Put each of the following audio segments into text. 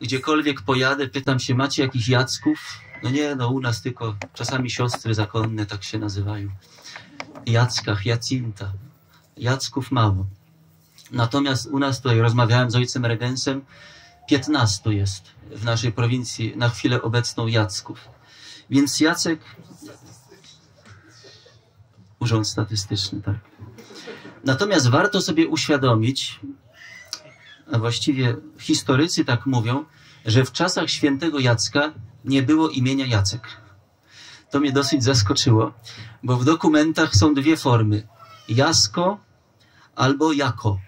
gdziekolwiek pojadę, pytam się, macie jakichś Jacków? No nie, no u nas tylko czasami siostry zakonne tak się nazywają. Jackach, Jacinta. Jacków mało. Natomiast u nas tutaj rozmawiałem z ojcem regensem, 15 jest w naszej prowincji na chwilę obecną Jacków. Więc Jacek, Urząd Statystyczny, tak. Natomiast warto sobie uświadomić, a właściwie historycy tak mówią, że w czasach świętego Jacka nie było imienia Jacek. To mnie dosyć zaskoczyło, bo w dokumentach są dwie formy: Jasko albo Jako.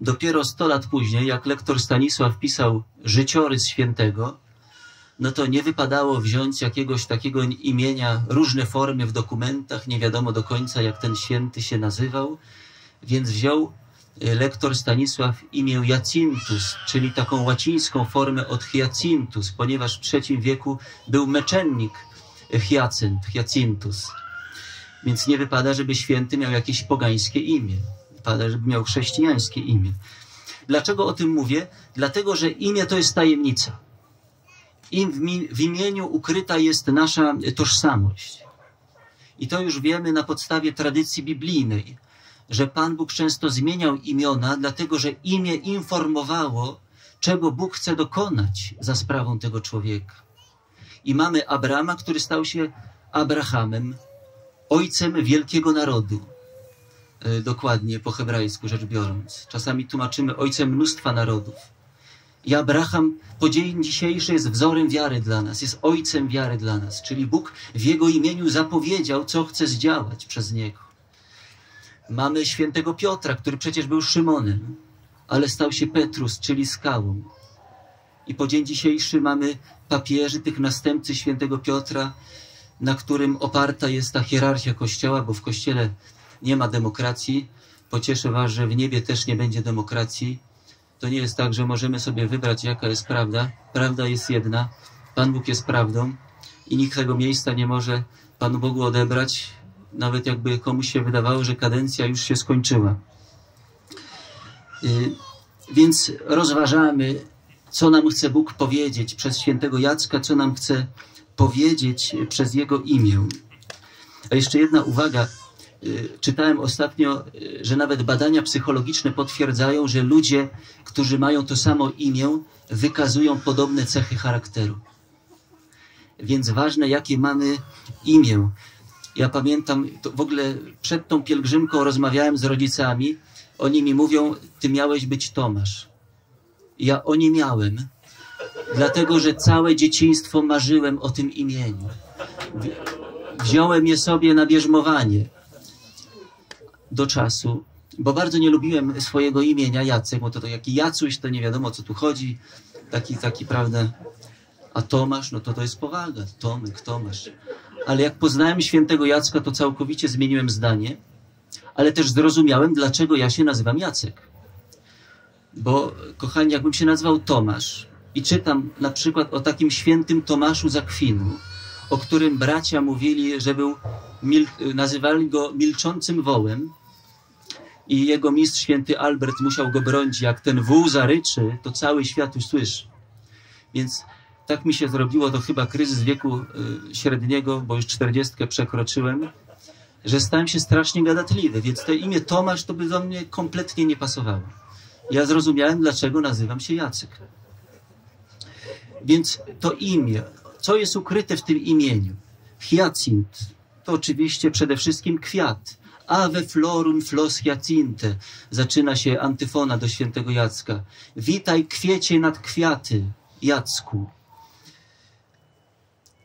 Dopiero 100 lat później, jak lektor Stanisław pisał życiorys świętego, no to nie wypadało wziąć jakiegoś takiego imienia, różne formy w dokumentach, nie wiadomo do końca, jak ten święty się nazywał, więc wziął lektor Stanisław imię Jacintus, czyli taką łacińską formę od Hyacintus, ponieważ w III wieku był meczennik Hyacynt, Hyacintus. Więc nie wypada, żeby święty miał jakieś pogańskie imię. Wypada, żeby miał chrześcijańskie imię. Dlaczego o tym mówię? Dlatego, że imię to jest tajemnica. Im w imieniu ukryta jest nasza tożsamość. I to już wiemy na podstawie tradycji biblijnej, że Pan Bóg często zmieniał imiona, dlatego że imię informowało, czego Bóg chce dokonać za sprawą tego człowieka. I mamy Abrama, który stał się Abrahamem, ojcem wielkiego narodu. E, dokładnie po hebrajsku rzecz biorąc. Czasami tłumaczymy ojcem mnóstwa narodów. I Abraham po dzień dzisiejszy jest wzorem wiary dla nas, jest ojcem wiary dla nas, czyli Bóg w jego imieniu zapowiedział, co chce zdziałać przez niego. Mamy świętego Piotra, który przecież był Szymonem, ale stał się Petrus, czyli skałą. I po dzień dzisiejszy mamy papieży, tych następcy świętego Piotra, na którym oparta jest ta hierarchia Kościoła, bo w Kościele nie ma demokracji. Pocieszę Was, że w niebie też nie będzie demokracji. To nie jest tak, że możemy sobie wybrać, jaka jest prawda. Prawda jest jedna. Pan Bóg jest prawdą i nikt tego miejsca nie może Panu Bogu odebrać, nawet jakby komuś się wydawało, że kadencja już się skończyła. Y, więc rozważamy, co nam chce Bóg powiedzieć przez świętego Jacka, co nam chce powiedzieć przez jego imię. A jeszcze jedna uwaga. Y, czytałem ostatnio, y, że nawet badania psychologiczne potwierdzają, że ludzie, którzy mają to samo imię, wykazują podobne cechy charakteru. Więc ważne, jakie mamy imię. Ja pamiętam, w ogóle przed tą pielgrzymką rozmawiałem z rodzicami. Oni mi mówią, ty miałeś być Tomasz. Ja o nie miałem, dlatego że całe dzieciństwo marzyłem o tym imieniu. Wziąłem je sobie na bierzmowanie do czasu, bo bardzo nie lubiłem swojego imienia Jacek, bo to, to jaki Jacuś, to nie wiadomo co tu chodzi. Taki, taki, prawda. A Tomasz, no to to jest powaga. Tomek, Tomasz. Ale jak poznałem świętego Jacka, to całkowicie zmieniłem zdanie, ale też zrozumiałem, dlaczego ja się nazywam Jacek. Bo, kochani, jakbym się nazywał Tomasz i czytam na przykład o takim świętym Tomaszu Zakwinu, o którym bracia mówili, że był, nazywali go milczącym wołem i jego mistrz święty Albert musiał go bronić. Jak ten wół zaryczy, to cały świat usłyszy. Więc tak mi się zrobiło, to chyba kryzys wieku y, średniego, bo już czterdziestkę przekroczyłem, że stałem się strasznie gadatliwy, więc to imię Tomasz to by do mnie kompletnie nie pasowało. Ja zrozumiałem, dlaczego nazywam się Jacek. Więc to imię, co jest ukryte w tym imieniu? Hyacynt to oczywiście przede wszystkim kwiat. Ave florum flos hyacinthe. Zaczyna się antyfona do świętego Jacka. Witaj kwiecie nad kwiaty, Jacku.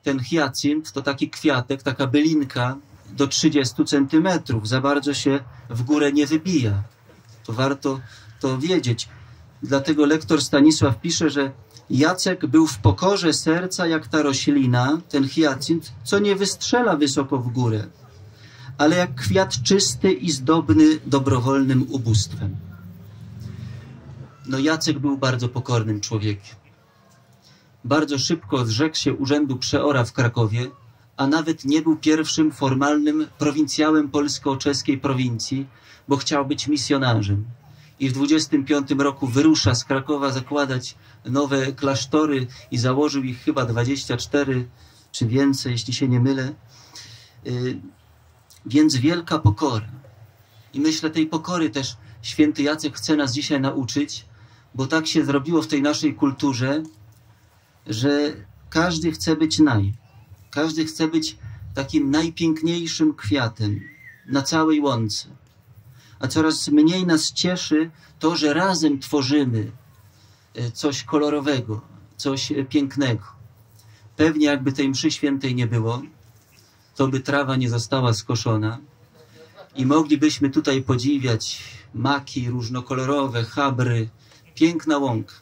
Ten hyacynt to taki kwiatek, taka bylinka do 30 centymetrów. Za bardzo się w górę nie wybija. To warto to wiedzieć. Dlatego lektor Stanisław pisze, że Jacek był w pokorze serca jak ta roślina, ten hyacynt, co nie wystrzela wysoko w górę, ale jak kwiat czysty i zdobny dobrowolnym ubóstwem. No Jacek był bardzo pokornym człowiekiem. Bardzo szybko zrzekł się urzędu przeora w Krakowie, a nawet nie był pierwszym formalnym prowincjałem polsko-czeskiej prowincji, bo chciał być misjonarzem i w 25 roku wyrusza z Krakowa zakładać nowe klasztory i założył ich chyba 24 czy więcej, jeśli się nie mylę. Y, więc wielka pokora. I myślę, tej pokory też święty Jacek chce nas dzisiaj nauczyć, bo tak się zrobiło w tej naszej kulturze, że każdy chce być naj. Każdy chce być takim najpiękniejszym kwiatem na całej łące. A coraz mniej nas cieszy to, że razem tworzymy e, coś kolorowego, coś e, pięknego. Pewnie jakby tej mszy świętej nie było, to by trawa nie została skoszona i moglibyśmy tutaj podziwiać maki różnokolorowe, chabry, piękna łąka.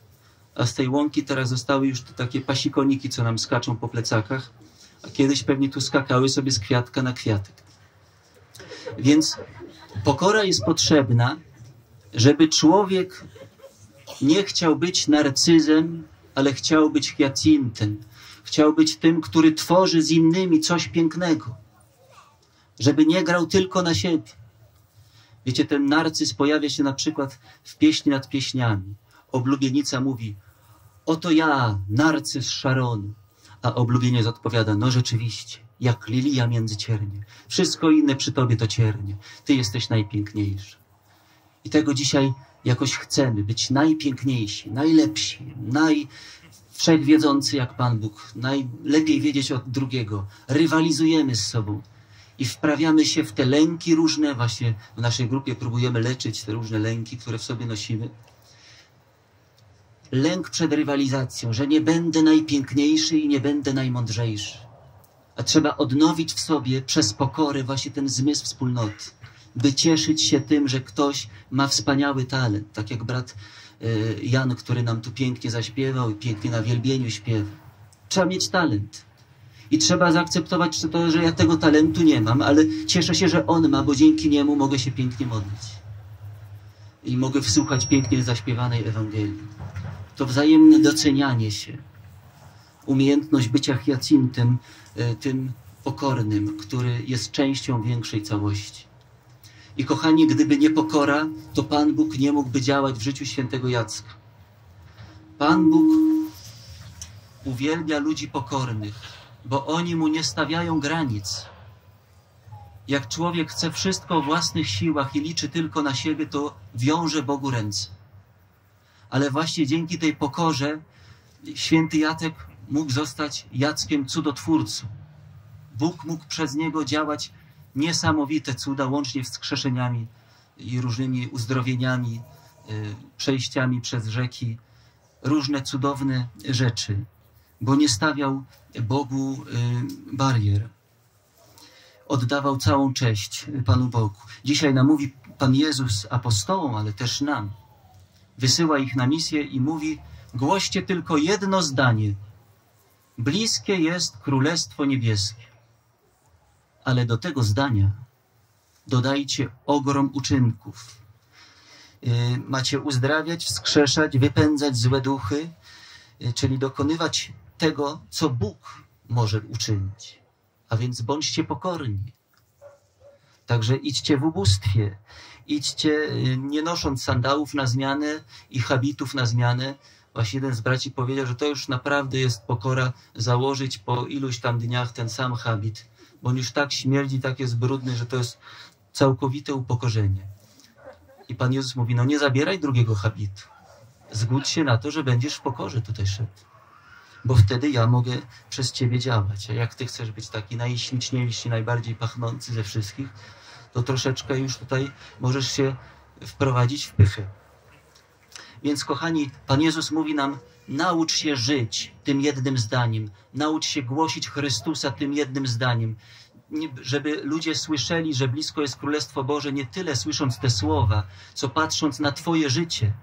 A z tej łąki teraz zostały już takie pasikoniki, co nam skaczą po plecakach, a kiedyś pewnie tu skakały sobie z kwiatka na kwiatek. Więc pokora jest potrzebna, żeby człowiek nie chciał być narcyzem, ale chciał być hiacintem. Chciał być tym, który tworzy z innymi coś pięknego. Żeby nie grał tylko na siebie. Wiecie, ten narcyz pojawia się na przykład w pieśni nad pieśniami. Oblubienica mówi, oto ja, narcyz Szaronu. A oblubieniec odpowiada, no rzeczywiście, jak lilia między ciernie. Wszystko inne przy tobie to ciernie. Ty jesteś najpiękniejszy. I tego dzisiaj jakoś chcemy, być najpiękniejsi, najlepsi, naj wszechwiedzący jak Pan Bóg, najlepiej wiedzieć od drugiego. Rywalizujemy z sobą i wprawiamy się w te lęki różne. Właśnie w naszej grupie próbujemy leczyć te różne lęki, które w sobie nosimy. Lęk przed rywalizacją, że nie będę najpiękniejszy i nie będę najmądrzejszy. A trzeba odnowić w sobie przez pokorę właśnie ten zmysł wspólnoty, by cieszyć się tym, że ktoś ma wspaniały talent, tak jak brat y, Jan, który nam tu pięknie zaśpiewał i pięknie na wielbieniu śpiewa. Trzeba mieć talent. I trzeba zaakceptować to, że ja tego talentu nie mam, ale cieszę się, że on ma, bo dzięki niemu mogę się pięknie modlić. I mogę wsłuchać pięknie zaśpiewanej Ewangelii. To wzajemne docenianie się. Umiejętność bycia hiacintem, e, tym pokornym, który jest częścią większej całości. I kochani, gdyby nie pokora, to Pan Bóg nie mógłby działać w życiu świętego Jacka. Pan Bóg uwielbia ludzi pokornych bo oni mu nie stawiają granic. Jak człowiek chce wszystko o własnych siłach i liczy tylko na siebie, to wiąże Bogu ręce. Ale właśnie dzięki tej pokorze święty Jacek mógł zostać Jackiem cudotwórcą. Bóg mógł przez niego działać niesamowite cuda, łącznie z skrzeszeniami i różnymi uzdrowieniami, y, przejściami przez rzeki, różne cudowne rzeczy bo nie stawiał Bogu y, barier. Oddawał całą cześć Panu Bogu. Dzisiaj nam mówi Pan Jezus apostołom, ale też nam. Wysyła ich na misję i mówi: Głoście tylko jedno zdanie. Bliskie jest Królestwo Niebieskie. Ale do tego zdania dodajcie ogrom uczynków. Y, macie uzdrawiać, wskrzeszać, wypędzać złe duchy, y, czyli dokonywać tego, co Bóg może uczynić. A więc bądźcie pokorni. Także idźcie w ubóstwie. Idźcie y, nie nosząc sandałów na zmianę i habitów na zmianę. Właśnie jeden z braci powiedział, że to już naprawdę jest pokora założyć po iluś tam dniach ten sam habit, bo on już tak śmierdzi, tak jest brudny, że to jest całkowite upokorzenie. I Pan Jezus mówi, no nie zabieraj drugiego habitu. Zgódź się na to, że będziesz w pokorze tutaj szedł bo wtedy ja mogę przez Ciebie działać. A jak Ty chcesz być taki najśliczniejszy, najbardziej pachnący ze wszystkich, to troszeczkę już tutaj możesz się wprowadzić w pychę. Więc kochani, Pan Jezus mówi nam, naucz się żyć tym jednym zdaniem, naucz się głosić Chrystusa tym jednym zdaniem, żeby ludzie słyszeli, że blisko jest Królestwo Boże, nie tyle słysząc te słowa, co patrząc na Twoje życie,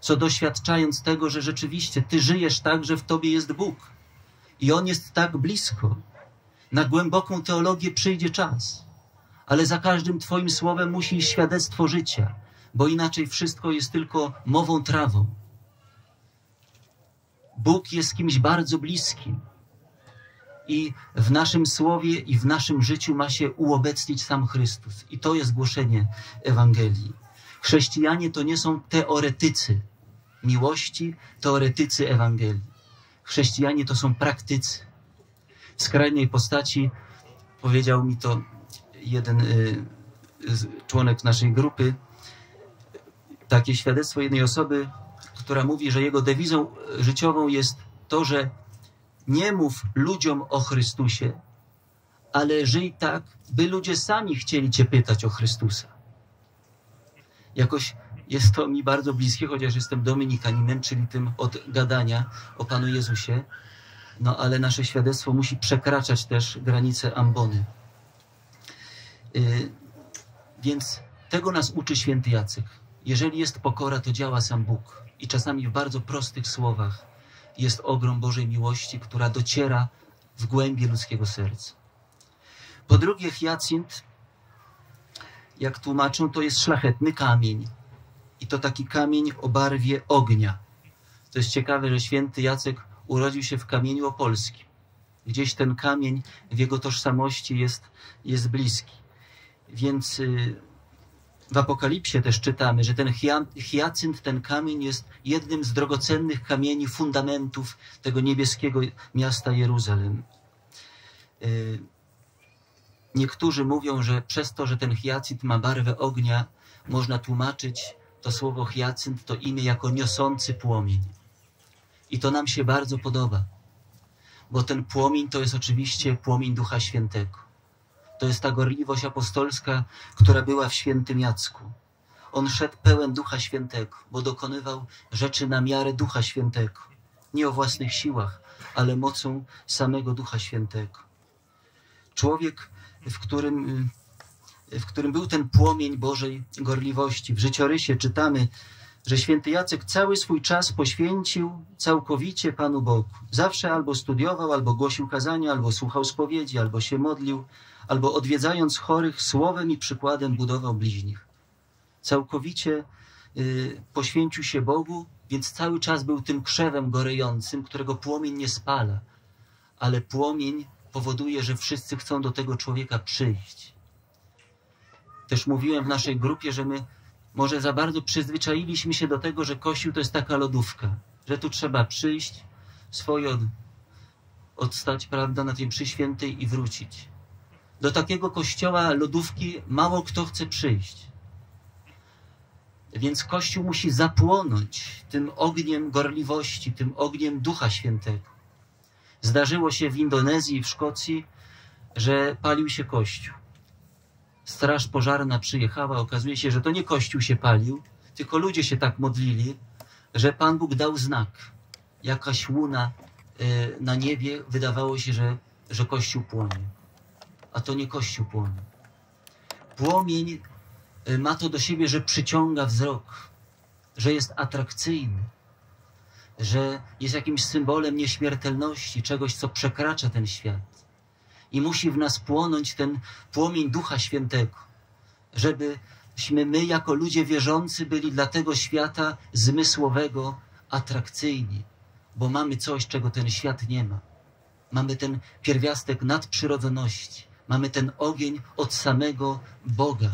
co doświadczając tego, że rzeczywiście Ty żyjesz tak, że w Tobie jest Bóg i On jest tak blisko. Na głęboką teologię przyjdzie czas, ale za każdym Twoim słowem musi iść świadectwo życia, bo inaczej wszystko jest tylko mową trawą. Bóg jest kimś bardzo bliskim. I w naszym słowie i w naszym życiu ma się uobecnić sam Chrystus. I to jest głoszenie Ewangelii. Chrześcijanie to nie są teoretycy miłości, teoretycy Ewangelii. Chrześcijanie to są praktycy. W skrajnej postaci powiedział mi to jeden y, członek naszej grupy, takie świadectwo jednej osoby, która mówi, że jego dewizą życiową jest to, że nie mów ludziom o Chrystusie, ale żyj tak, by ludzie sami chcieli Cię pytać o Chrystusa. Jakoś jest to mi bardzo bliskie, chociaż jestem dominikaninem, czyli tym od gadania o Panu Jezusie. No ale nasze świadectwo musi przekraczać też granice ambony. Yy, więc tego nas uczy święty Jacek. Jeżeli jest pokora, to działa sam Bóg. I czasami w bardzo prostych słowach jest ogrom Bożej miłości, która dociera w głębie ludzkiego serca. Po drugie, hiacynt, jak tłumaczą, to jest szlachetny kamień. I to taki kamień o barwie ognia. To jest ciekawe, że święty Jacek urodził się w kamieniu opolskim. Gdzieś ten kamień w jego tożsamości jest, jest bliski. Więc y, w Apokalipsie też czytamy, że ten hiacynt, ten kamień jest jednym z drogocennych kamieni, fundamentów tego niebieskiego miasta Jeruzalem. Y, niektórzy mówią, że przez to, że ten hiacynt ma barwę ognia, można tłumaczyć to słowo hiacynt, to imię jako niosący płomień. I to nam się bardzo podoba, bo ten płomień to jest oczywiście płomień Ducha Świętego. To jest ta gorliwość apostolska, która była w świętym Jacku. On szedł pełen Ducha Świętego, bo dokonywał rzeczy na miarę Ducha Świętego. Nie o własnych siłach, ale mocą samego Ducha Świętego. Człowiek, w którym, w którym był ten płomień Bożej gorliwości. W życiorysie czytamy, że święty Jacek cały swój czas poświęcił całkowicie Panu Bogu. Zawsze albo studiował, albo głosił kazania, albo słuchał spowiedzi, albo się modlił, albo odwiedzając chorych, słowem i przykładem budował bliźnich. Całkowicie y, poświęcił się Bogu, więc cały czas był tym krzewem gorejącym, którego płomień nie spala, ale płomień powoduje, że wszyscy chcą do tego człowieka przyjść. Też mówiłem w naszej grupie, że my może za bardzo przyzwyczailiśmy się do tego, że Kościół to jest taka lodówka, że tu trzeba przyjść, swoje od, odstać, prawda, na tej mszy świętej i wrócić. Do takiego kościoła lodówki mało kto chce przyjść. Więc Kościół musi zapłonąć tym ogniem gorliwości, tym ogniem Ducha Świętego. Zdarzyło się w Indonezji i w Szkocji, że palił się Kościół. Straż pożarna przyjechała, okazuje się, że to nie Kościół się palił, tylko ludzie się tak modlili, że Pan Bóg dał znak. Jakaś łuna e, na niebie, wydawało się, że, że Kościół płonie a to nie Kościół płonie. Płomień y, ma to do siebie, że przyciąga wzrok, że jest atrakcyjny, że jest jakimś symbolem nieśmiertelności, czegoś, co przekracza ten świat. I musi w nas płonąć ten płomień Ducha Świętego, żebyśmy my, jako ludzie wierzący, byli dla tego świata zmysłowego atrakcyjni, bo mamy coś, czego ten świat nie ma. Mamy ten pierwiastek nadprzyrodzoności. Mamy ten ogień od samego Boga.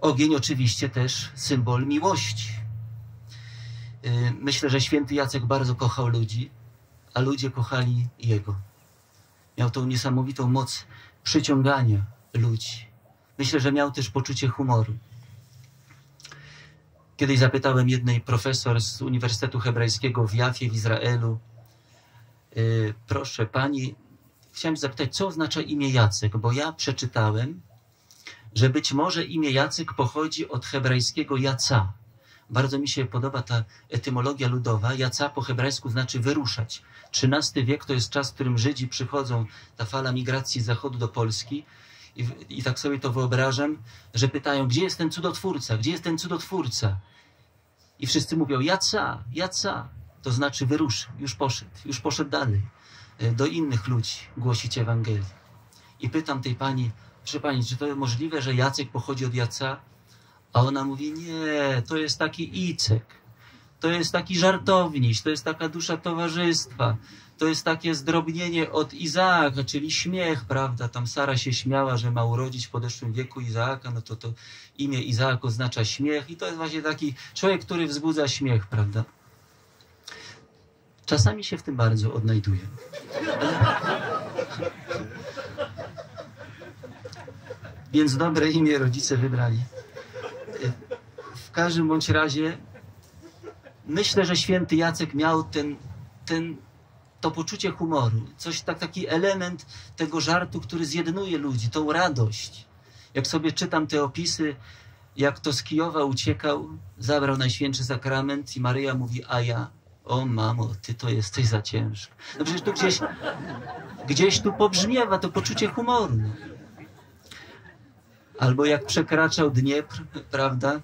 Ogień oczywiście też symbol miłości. Y, myślę, że święty Jacek bardzo kochał ludzi, a ludzie kochali Jego. Miał tą niesamowitą moc przyciągania ludzi. Myślę, że miał też poczucie humoru. Kiedyś zapytałem jednej profesor z Uniwersytetu Hebrajskiego w Jafie w Izraelu, y, proszę pani, chciałem zapytać, co oznacza imię Jacek, bo ja przeczytałem, że być może imię Jacek pochodzi od hebrajskiego jaca. Bardzo mi się podoba ta etymologia ludowa. Jaca po hebrajsku znaczy wyruszać. XIII wiek to jest czas, w którym Żydzi przychodzą, ta fala migracji z zachodu do Polski. I, I tak sobie to wyobrażam, że pytają, gdzie jest ten cudotwórca, gdzie jest ten cudotwórca? I wszyscy mówią, jaca, jaca. To znaczy wyruszył, już poszedł, już poszedł dalej. Do innych ludzi głosić Ewangelię. I pytam tej pani, proszę pani, czy to możliwe, że Jacek pochodzi od Jaca? A ona mówi, nie, to jest taki Icek. to jest taki żartowniś, to jest taka dusza towarzystwa, to jest takie zdrobnienie od Izaaka, czyli śmiech, prawda? Tam Sara się śmiała, że ma urodzić w podeszłym wieku Izaaka, no to to imię Izaak oznacza śmiech i to jest właśnie taki człowiek, który wzbudza śmiech, prawda? Czasami się w tym bardzo odnajduję. Więc dobre imię rodzice wybrali. W każdym bądź razie myślę, że święty Jacek miał ten, ten, to poczucie humoru, coś tak, taki element tego żartu, który zjednuje ludzi, tą radość. Jak sobie czytam te opisy, jak to z Kijowa uciekał, zabrał Najświętszy Sakrament i Maryja mówi, a ja, o mamo, ty to jesteś za ciężki. No przecież tu gdzieś, gdzieś tu pobrzmiewa to poczucie humoru. No. Albo jak przekraczał Dniepr, prawda,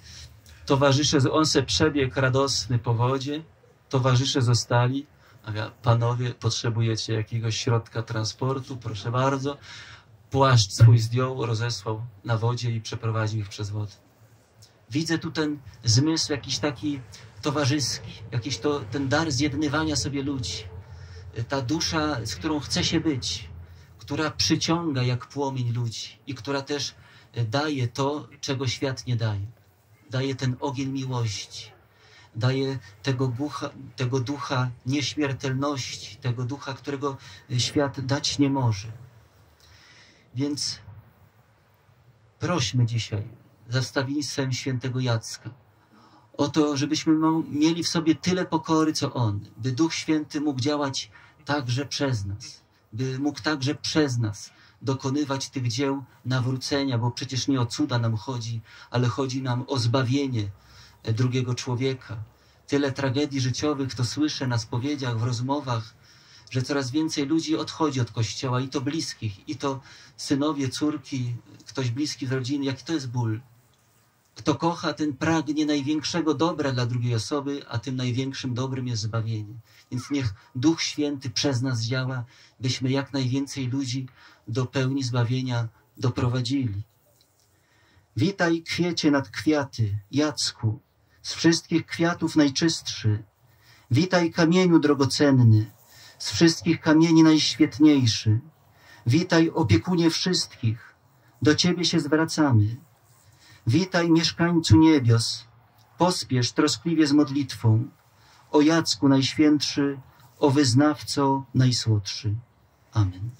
towarzysze, on se przebiegł radosny po wodzie, towarzysze zostali, a ja, panowie, potrzebujecie jakiegoś środka transportu, proszę bardzo. Płaszcz swój zdjął, rozesłał na wodzie i przeprowadził ich przez wodę. Widzę tu ten zmysł jakiś taki towarzyski, jakiś to, ten dar zjednywania sobie ludzi. Ta dusza, z którą chce się być, która przyciąga jak płomień ludzi i która też daje to, czego świat nie daje. Daje ten ogień miłości, daje tego ducha, tego ducha nieśmiertelności, tego ducha, którego świat dać nie może. Więc prośmy dzisiaj za stawiennictwem świętego Jacka o to, żebyśmy mieli w sobie tyle pokory, co On, by Duch Święty mógł działać także przez nas, by mógł także przez nas dokonywać tych dzieł nawrócenia, bo przecież nie o cuda nam chodzi, ale chodzi nam o zbawienie drugiego człowieka. Tyle tragedii życiowych to słyszę na spowiedziach, w rozmowach, że coraz więcej ludzi odchodzi od Kościoła, i to bliskich, i to synowie, córki, ktoś bliski z rodziny. Jaki to jest ból? Kto kocha, ten pragnie największego dobra dla drugiej osoby, a tym największym dobrym jest zbawienie. Więc niech Duch Święty przez nas działa, byśmy jak najwięcej ludzi do pełni zbawienia doprowadzili. Witaj kwiecie nad kwiaty, Jacku, z wszystkich kwiatów najczystszy. Witaj kamieniu drogocenny, z wszystkich kamieni najświetniejszy. Witaj opiekunie wszystkich, do Ciebie się zwracamy. Witaj mieszkańcu niebios, pospiesz troskliwie z modlitwą. O Jacku najświętszy, o wyznawco najsłodszy. Amen.